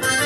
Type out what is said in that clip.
Bye.